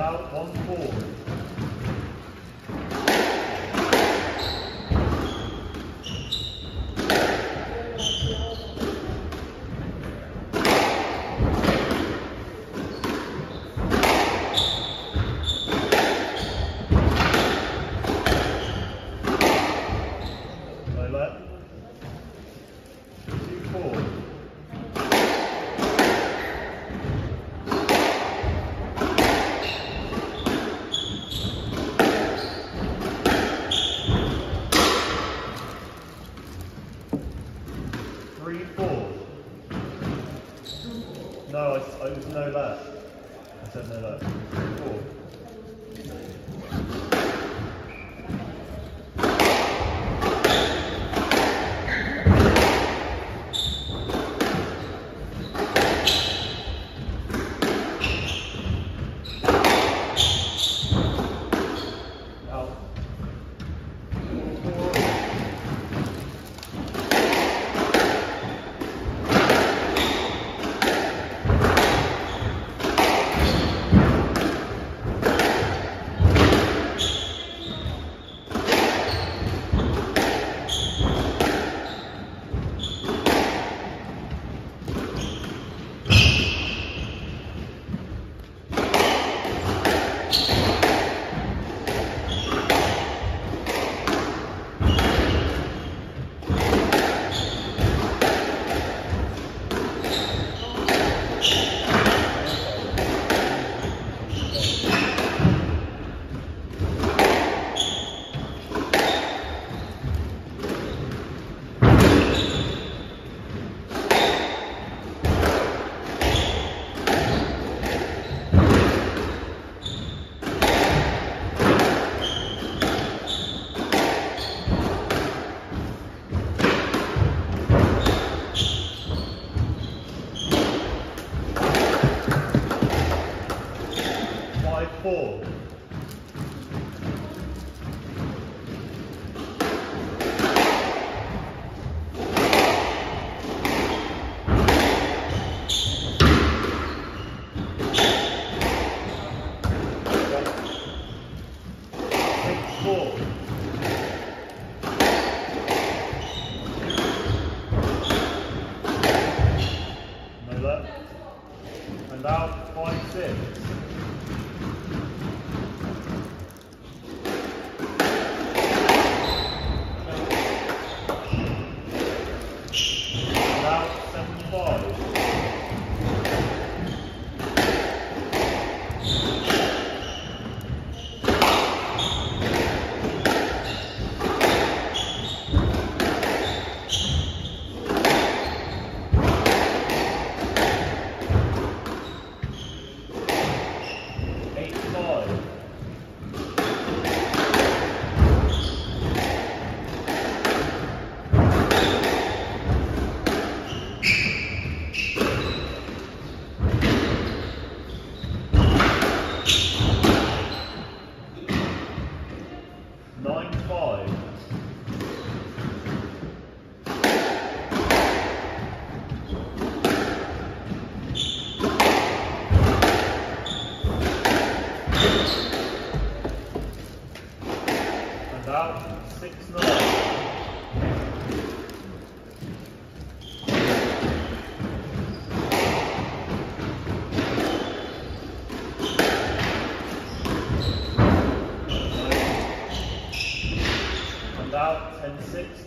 out, one forward.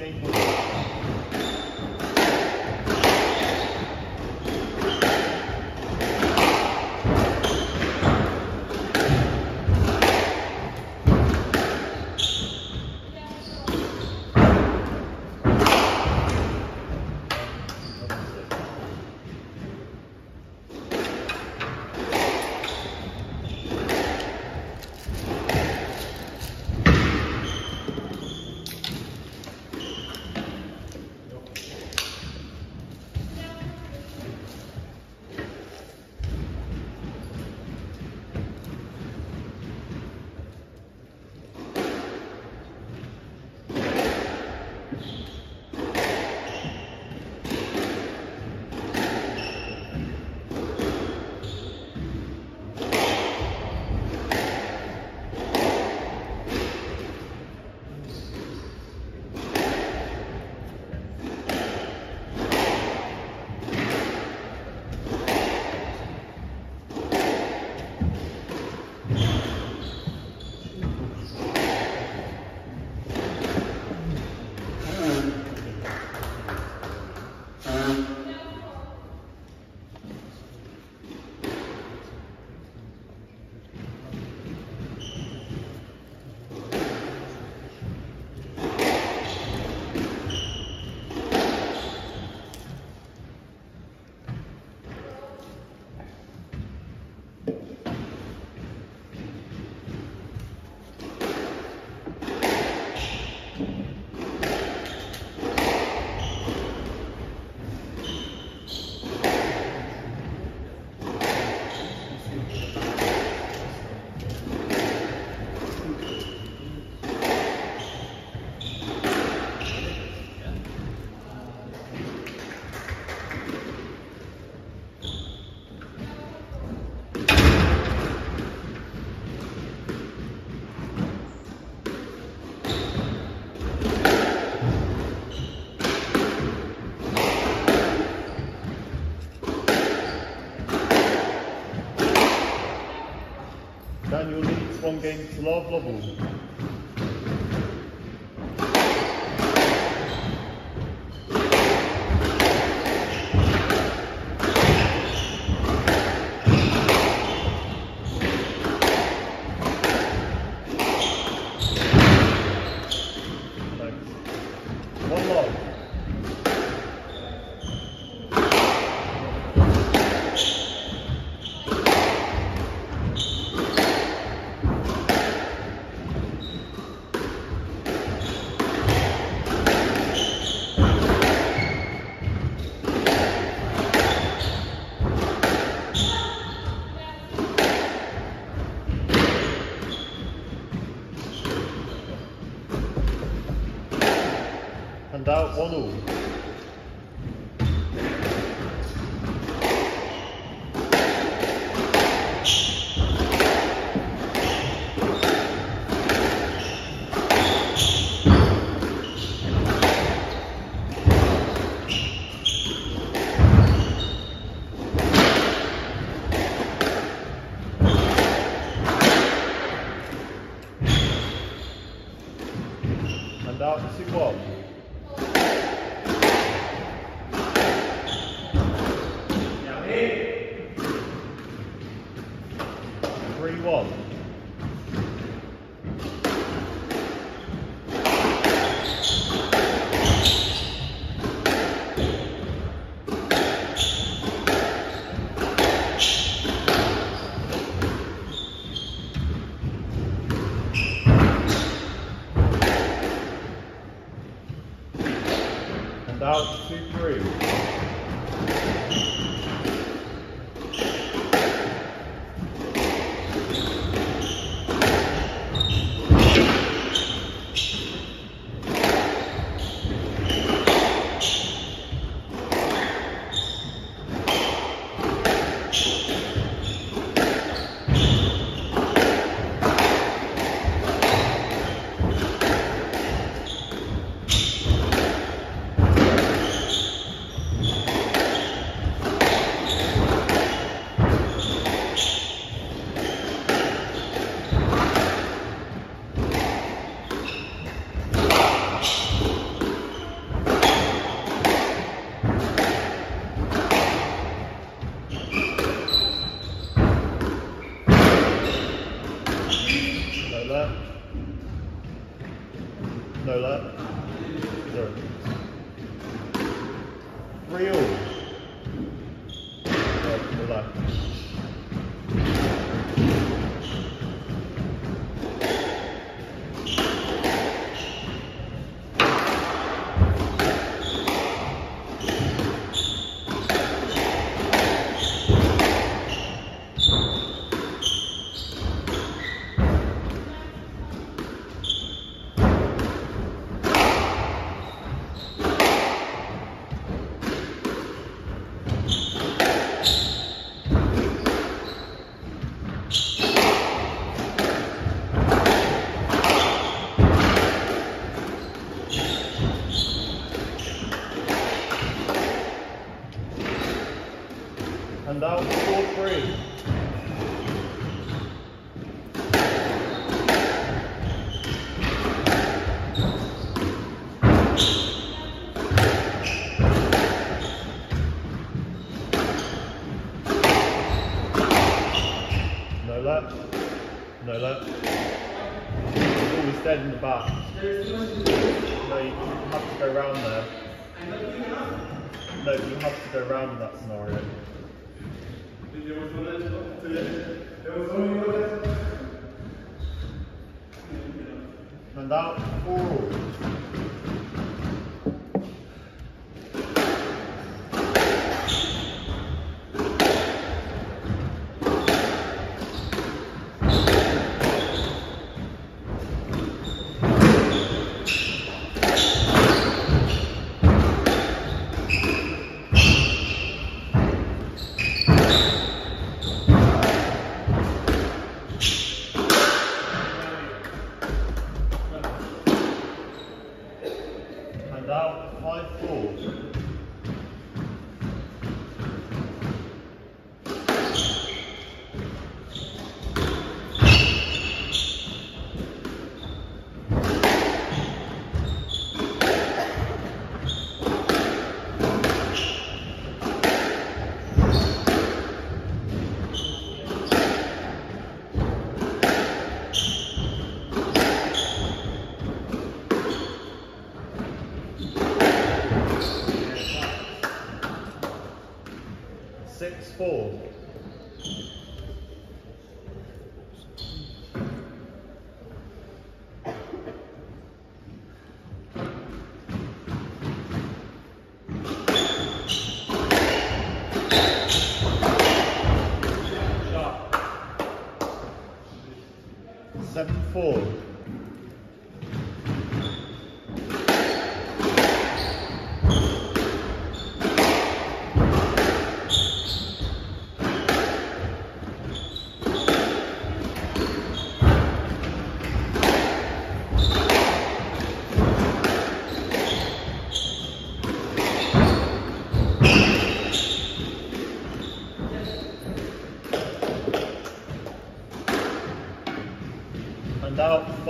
Ten One game to love level. Thanks. One love. And out one all. And out two one. Three one. And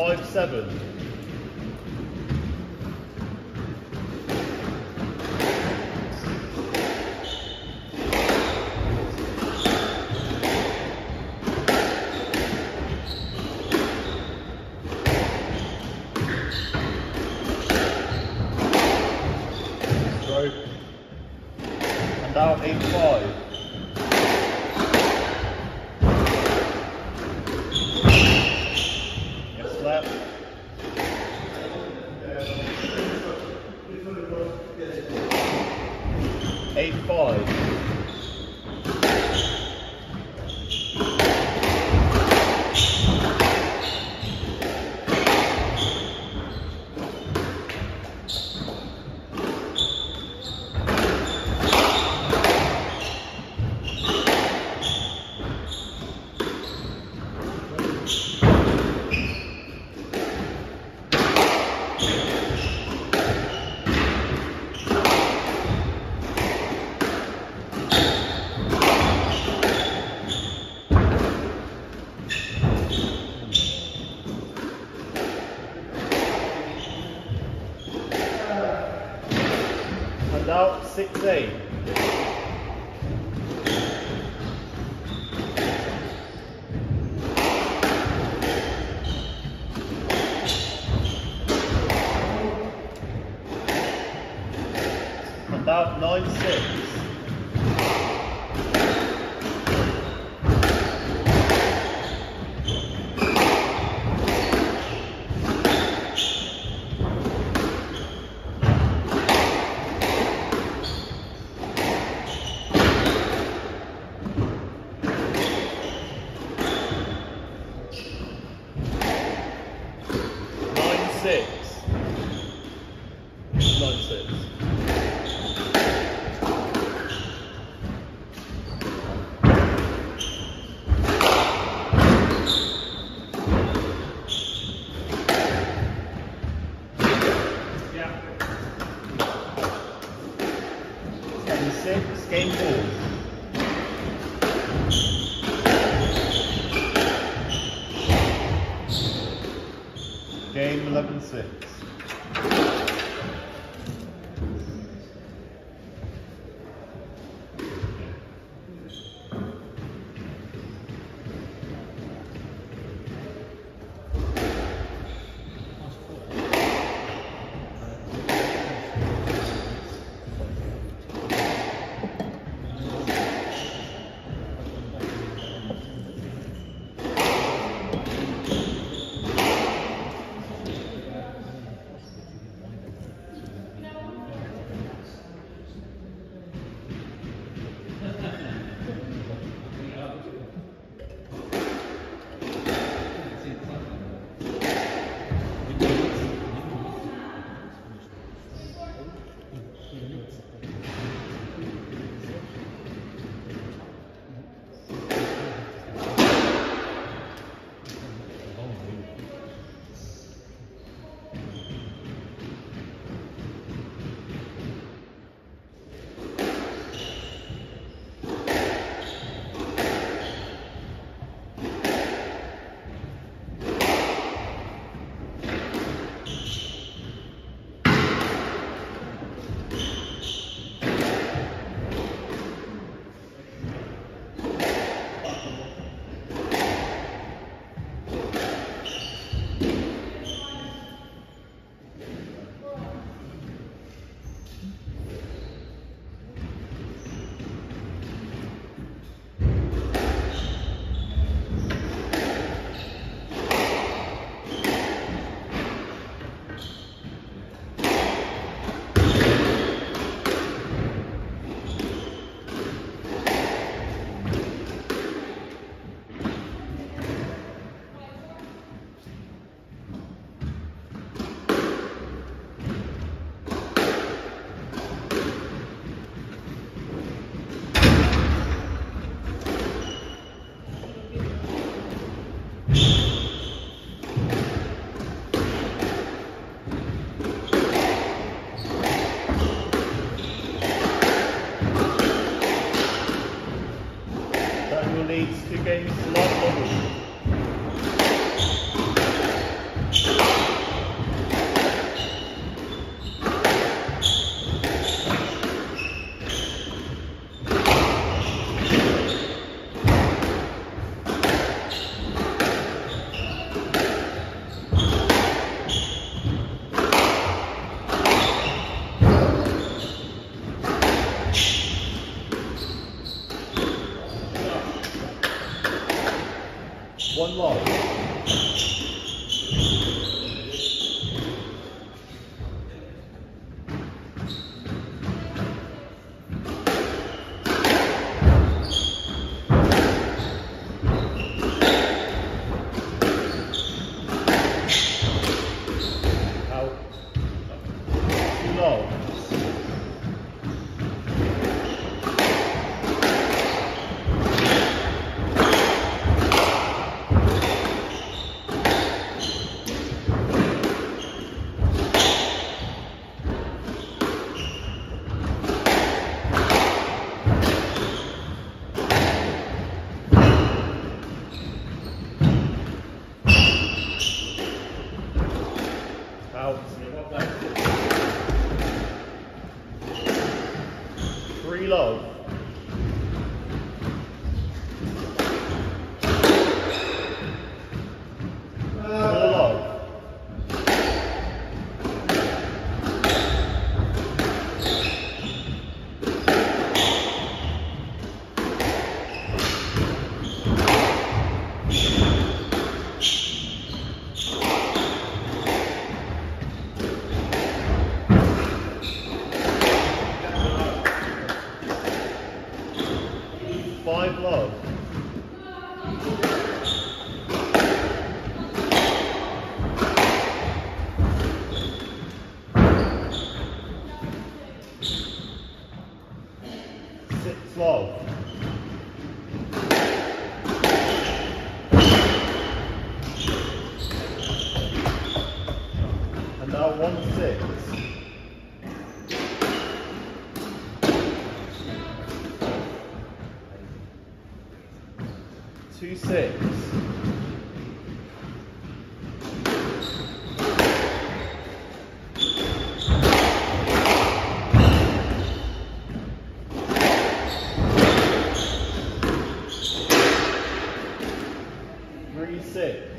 five seven. And out eight five. 6A. One six. Two six. Three six.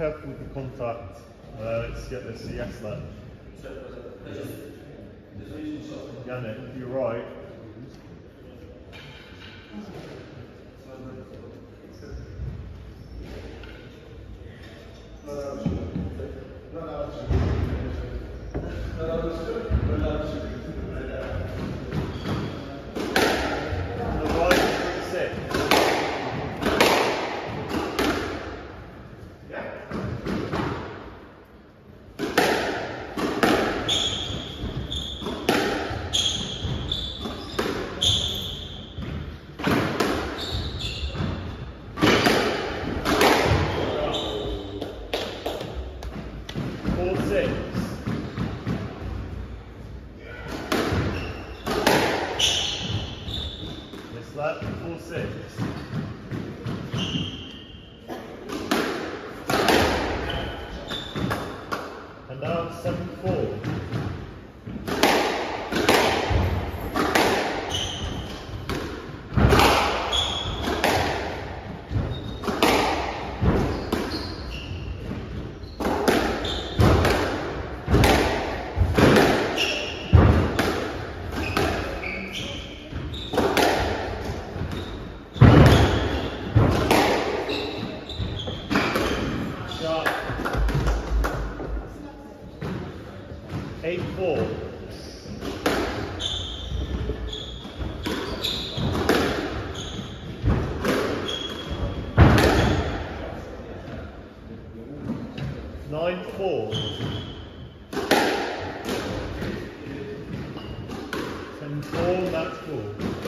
Careful with the contact. Uh, let's get this yes there. Yannick, you're right. claro, com o Sérgio. Four,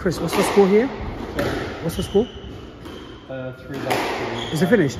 Chris, what's the score here? What's the score? Uh, three left. Is it finished?